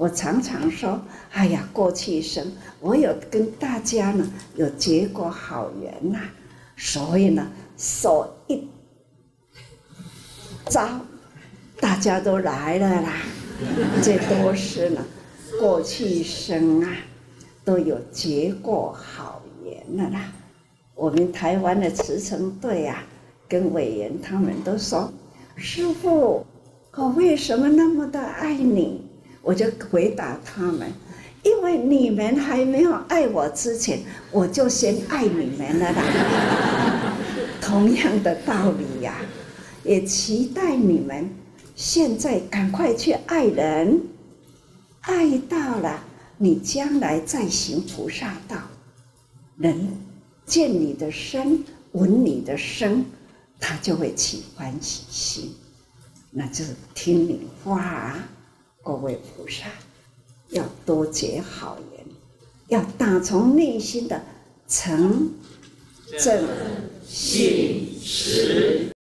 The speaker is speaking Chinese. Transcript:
我常常说，哎呀，过去生我有跟大家呢有结过好缘呐，所以呢手一招，大家都来了啦。这都是呢过去生啊都有结过好缘了啦。我们台湾的慈诚队啊，跟委员他们都说，师傅，我为什么那么的爱你？我就回答他们：因为你们还没有爱我之前，我就先爱你们了啦。同样的道理呀，也期待你们现在赶快去爱人，爱到了，你将来再行菩萨道，人见你的身，闻你的声，他就会起欢喜心，那就是听你话。各位菩萨，要多结好缘，要打从内心的诚、正、信、实。